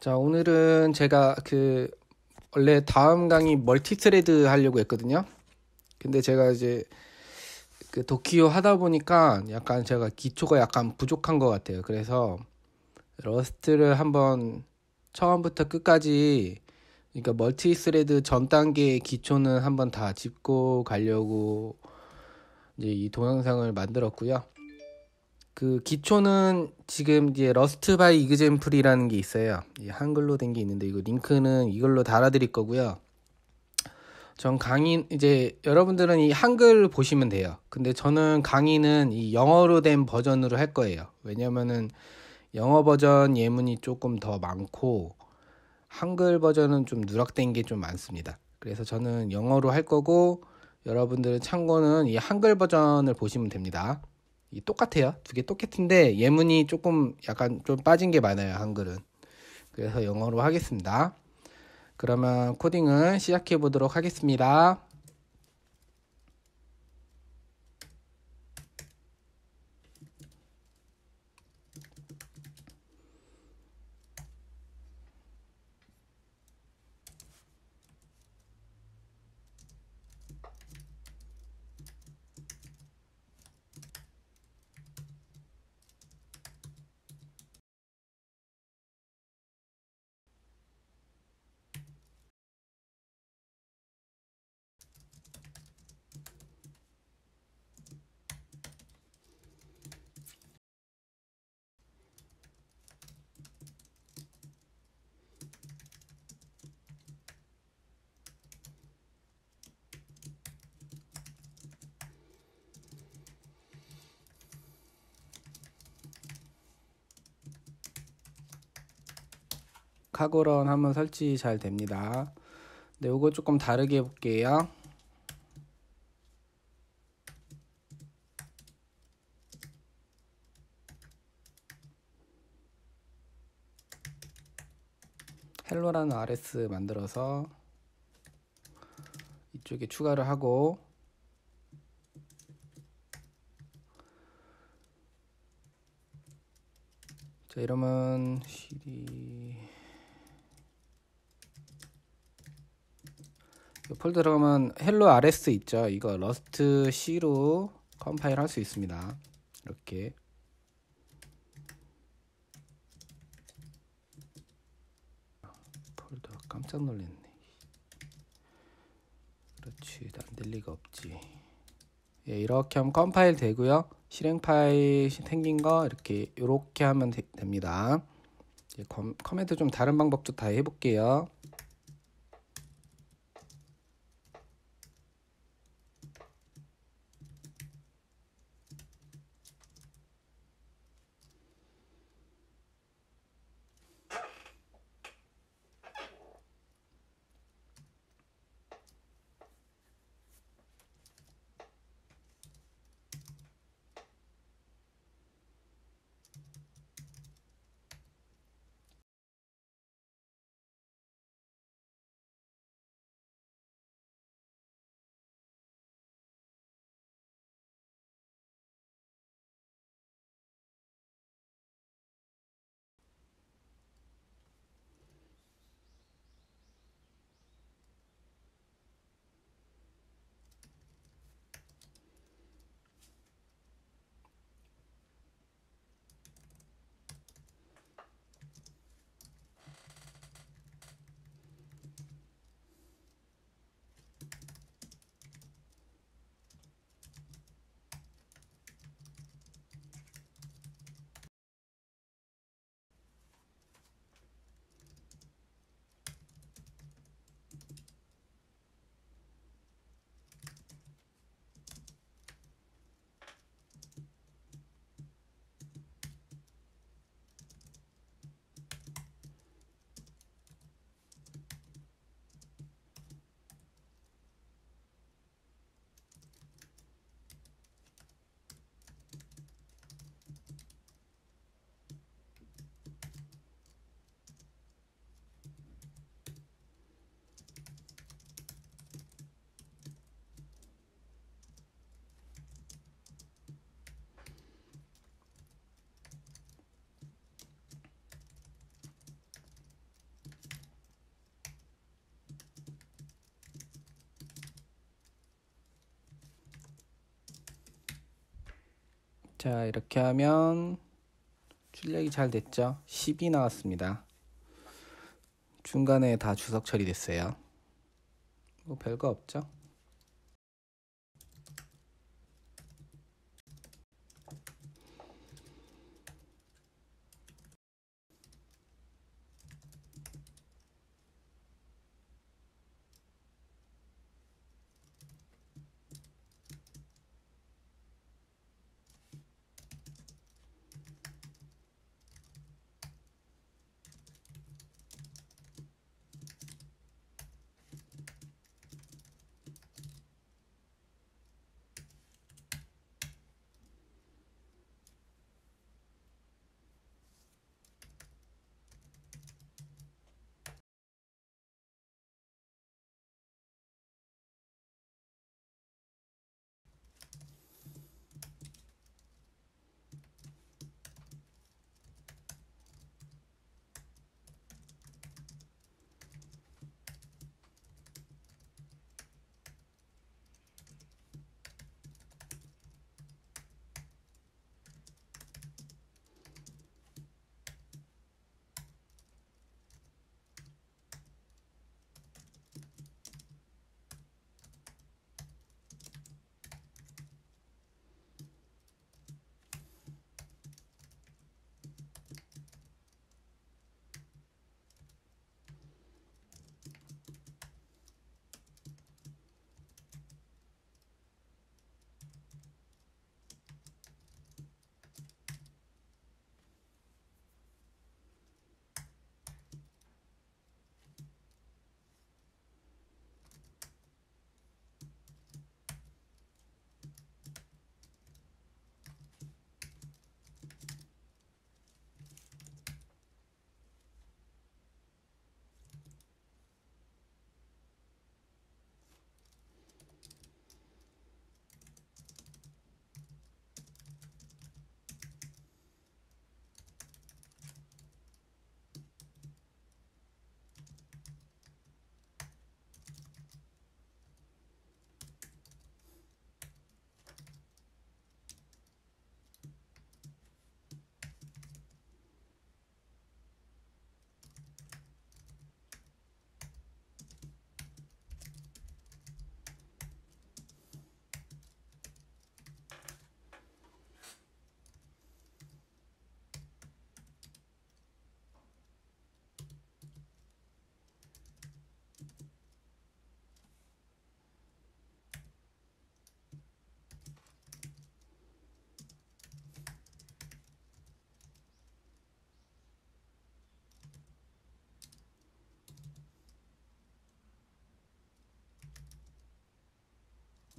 자, 오늘은 제가 그 원래 다음 강의 multithread 하려고 했거든요. 근데 제가 이제 그 Tokio 하다 보니까 약간 제가 기초가 약간 부족한 것 같아요. 그래서 Rust를 한번 처음부터 끝까지 그러니까 multithread 전 단계의 기초는 한번 다 짚고 가려고 이제 이 동영상을 만들었고요. 그 기초는 지금 이제 Rust by Example이라는 게 있어요. 이 한글로 된 게 있는데 이거 링크는 이걸로 달아드릴 거고요. 전 강의 이제 여러분들은 이 한글 보시면 돼요. 근데 저는 강의는 이 영어로 된 버전으로 할 거예요. 왜냐면은 영어 버전 예문이 조금 더 많고 한글 버전은 좀 누락된 게 좀 많습니다. 그래서 저는 영어로 할 거고 여러분들은 참고는 이 한글 버전을 보시면 됩니다. 이 똑같아요. 두 개 똑같은데 예문이 조금 약간 좀 빠진 게 많아요. 한글은. 그래서 영어로 하겠습니다. 그러면 코딩을 시작해 보도록 하겠습니다. 카고런 한번 설치 잘 됩니다. 네, 이거 조금 다르게 해볼게요. 헬로라는 RS 만들어서 이쪽에 추가를 하고 자 이러면 이 폴더 들어가면 hello RS 있죠. 이거 rustc로 컴파일 할 수 있습니다. 이렇게. 폴더 깜짝 놀랐네. 그렇지. 안될 리가 없지. 예, 이렇게 하면 컴파일 되고요. 실행 파일 생긴 거 이렇게 이렇게 하면 되, 됩니다. 예, 컴, 커맨드 좀 다른 방법도 다 해볼게요 자, 이렇게 하면 출력이 잘 됐죠? 10이 나왔습니다. 중간에 다 주석 처리됐어요. 뭐 별거 없죠?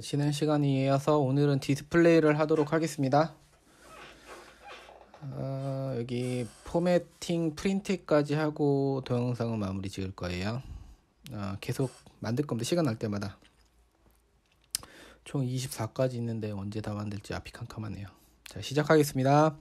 지난 시간에 이어서 오늘은 디스플레이를 하도록 하겠습니다. 어, 여기 포매팅 프린트까지 하고 동영상을 마무리 지을 거예요. 어, 계속 만들 겁니다. 시간 날 때마다. 총 24까지 있는데 언제 다 만들지 앞이 캄캄하네요. 자, 시작하겠습니다.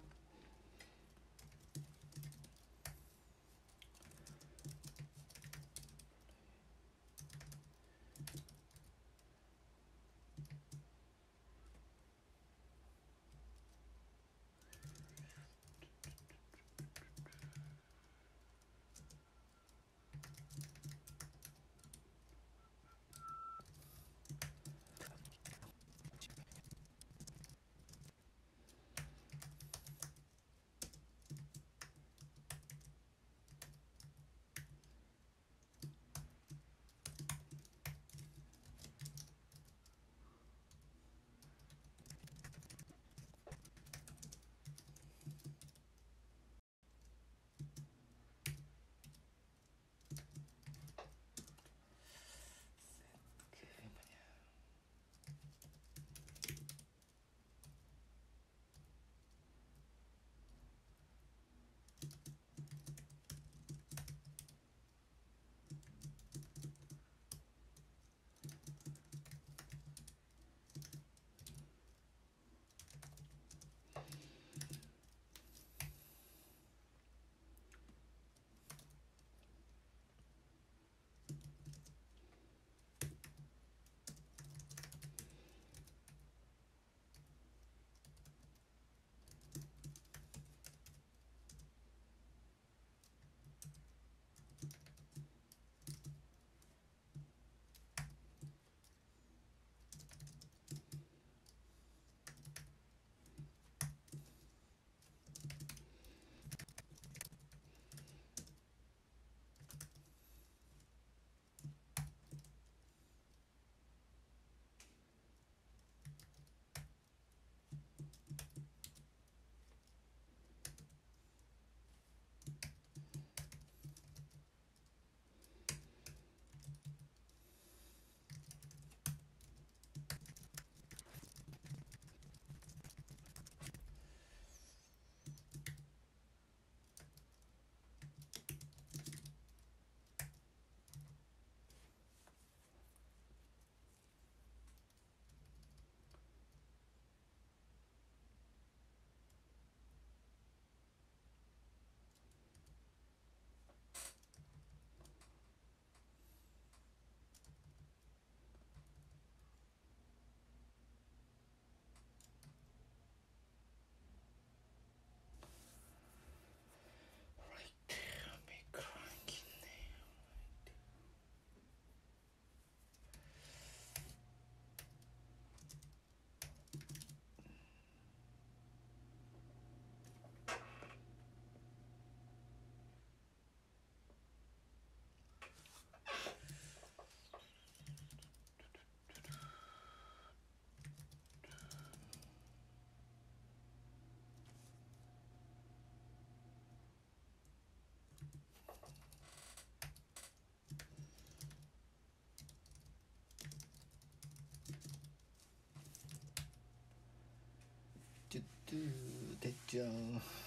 뚜뚜 됐죠. 됐고.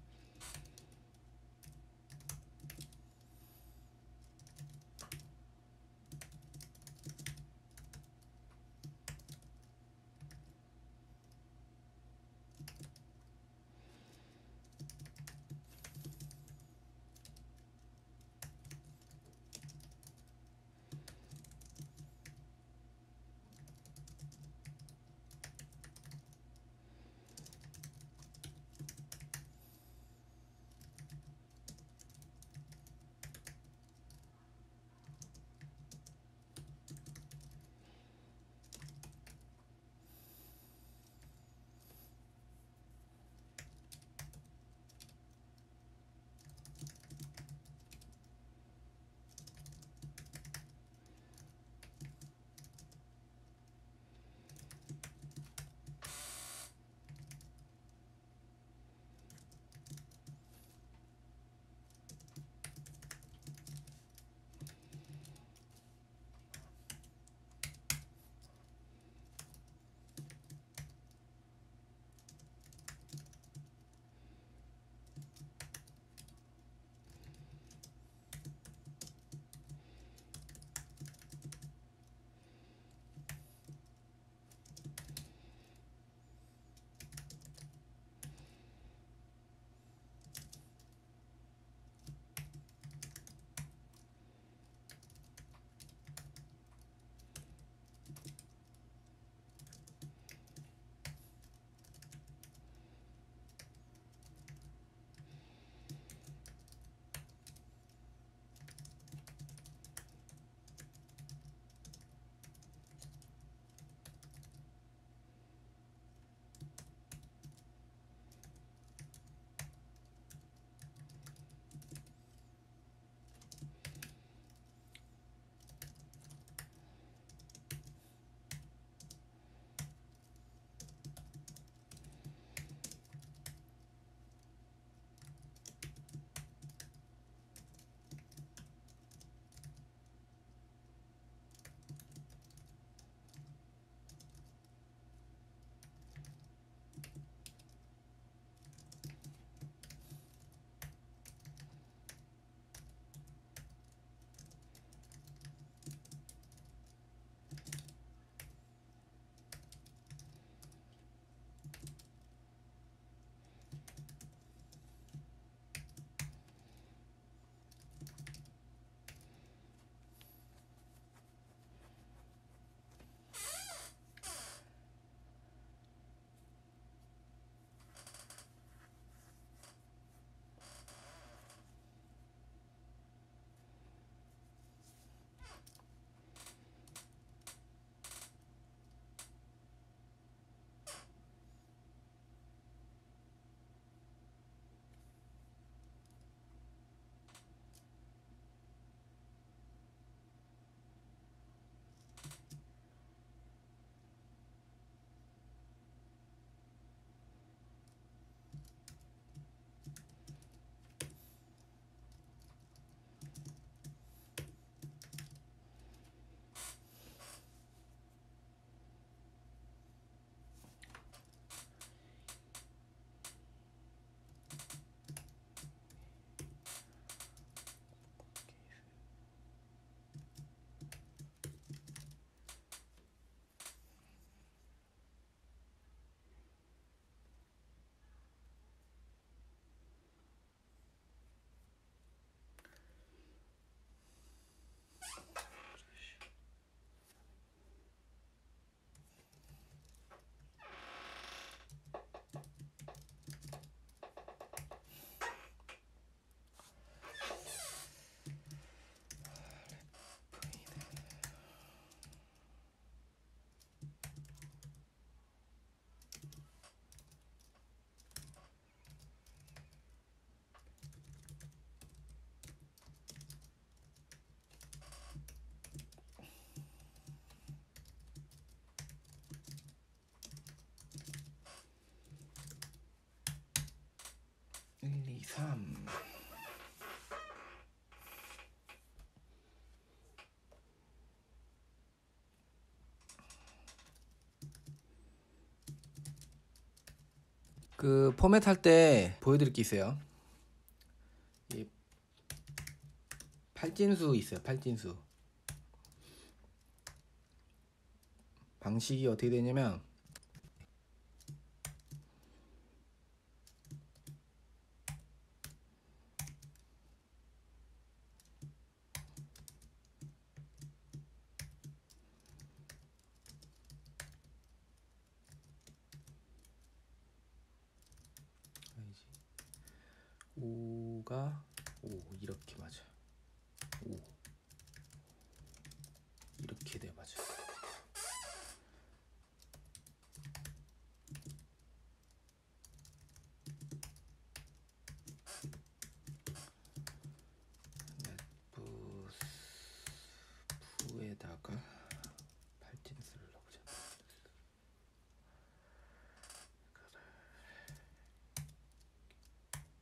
3 그 포맷 할 때 보여드릴 게 있어요. 이 팔진수 있어요. 팔진수. 방식이 어떻게 되냐면 5가 5 이렇게 맞아. 5 이렇게 돼 맞아. 넷부에다가 팔진수를 넣어보자.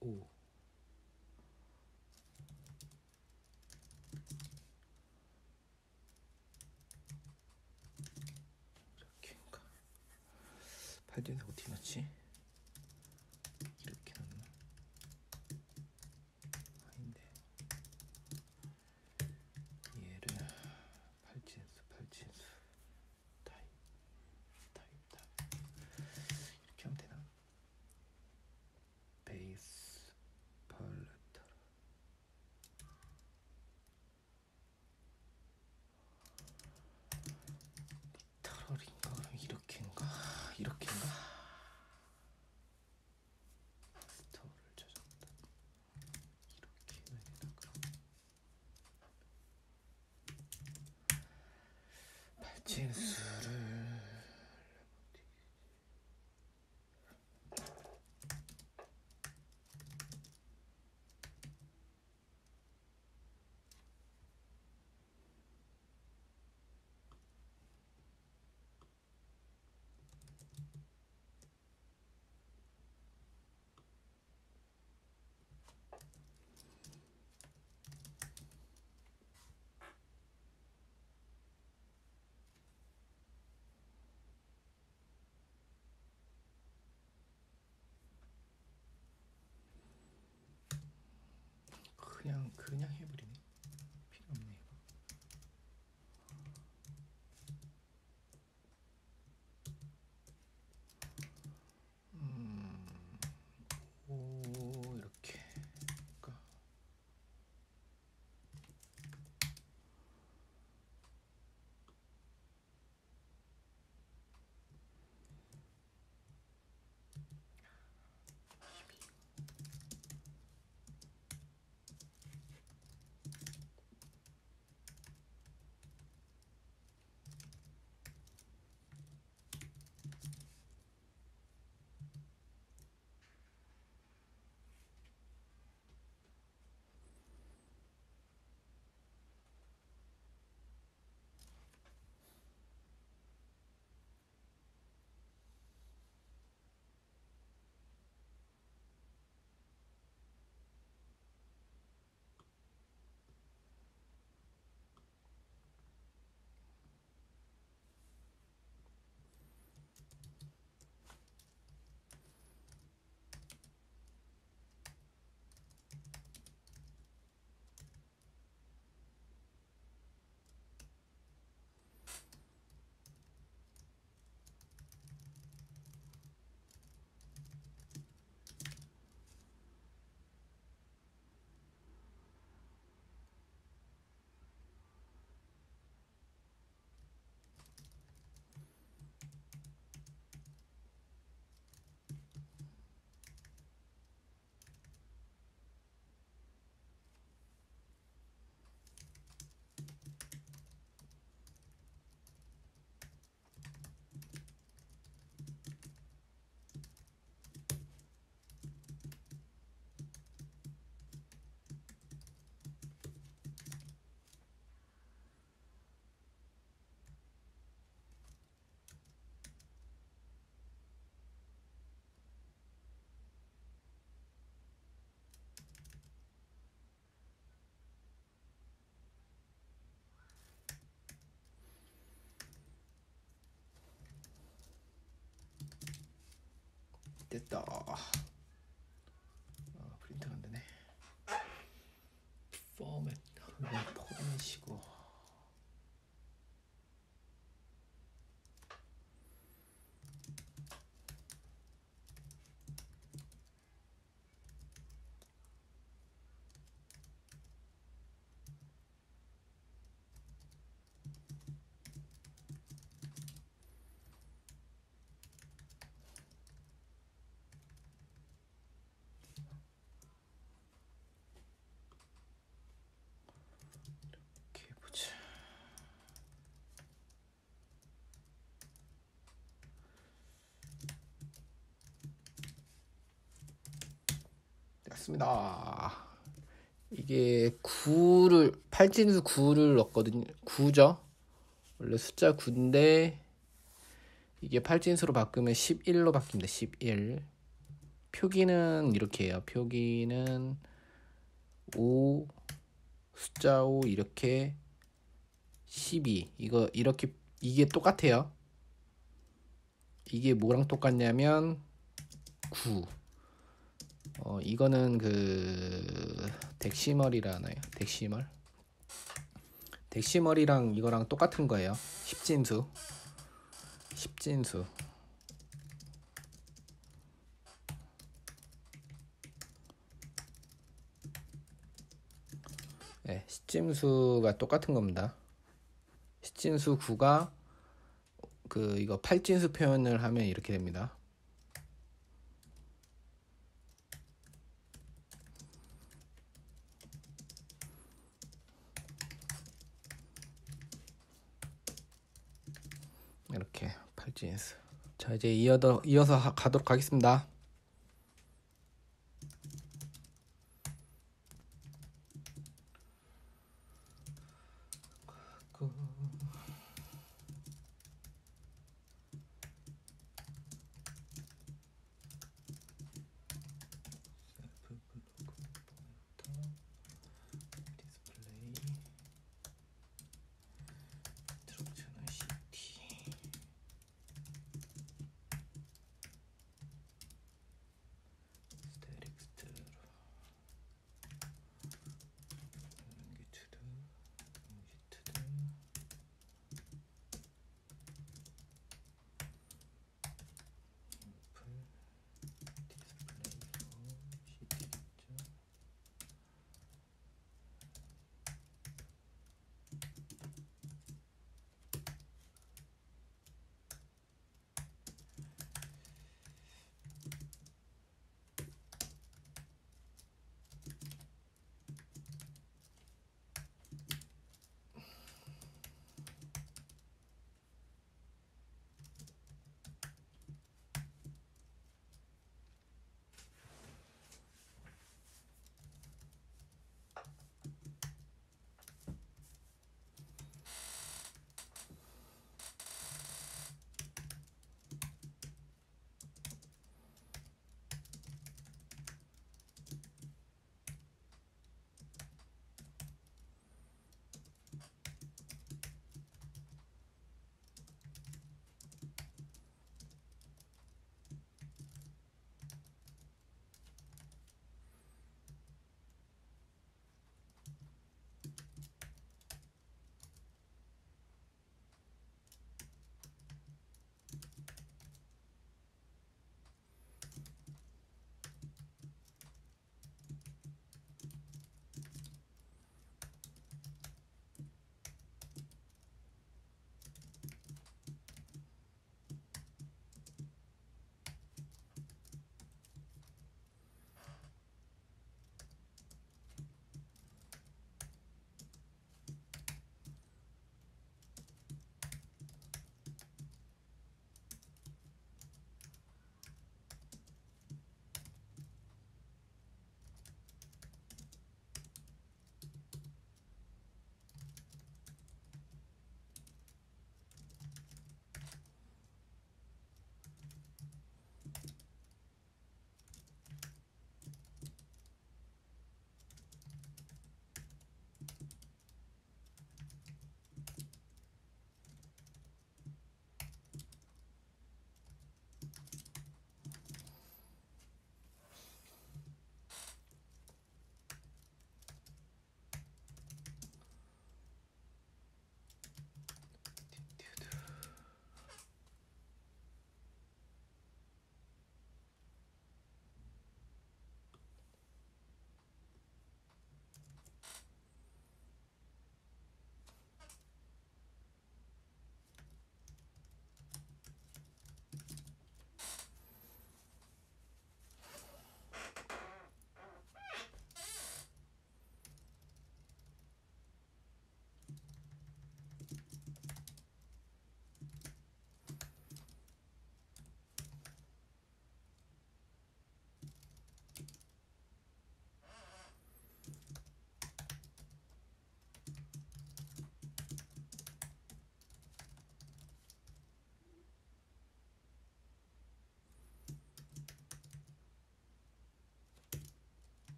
5 이렇게인가? 팔진수 어떻게 넣지? 이렇게 넣나? 아닌데 얘를 팔진수 팔진수 타입 타입 타입 이렇게 하면 되나? 베이스 팔레터 리터럴인가 그럼 이렇게인가 이렇게인가 스토어를 찾았다 이렇게 해야 되나 그럼 발진수를 그냥 그냥 해버리 됐다. 아, 프린트가 안 되네. 포맷. 포맷이고. 됐습니다. 이게 9를 팔진수 9를 넣었거든요. 9죠. 원래 숫자 9인데 이게 팔진수로 바꾸면 11로 바뀝니다. 11. 표기는 이렇게 해요. 표기는 5 숫자 5 이렇게 12 이거 이렇게 이게 똑같아요. 이게 뭐랑 똑같냐면 9 어, 이거는 그 덱시멀이라 하나요? 덱시멀? 덱시멀이랑 이거랑 똑같은 거예요. 십진수. 십진수. 네, 십진수가 똑같은 겁니다. 십진수 9가 그 이거 팔진수 표현을 하면 이렇게 됩니다. 이렇게 팔진수. 자 이제 이어서 이어서 하- 가도록 하겠습니다.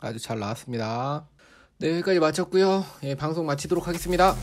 아주 잘 나왔습니다. 네, 여기까지 마쳤고요. 예, 방송 마치도록 하겠습니다.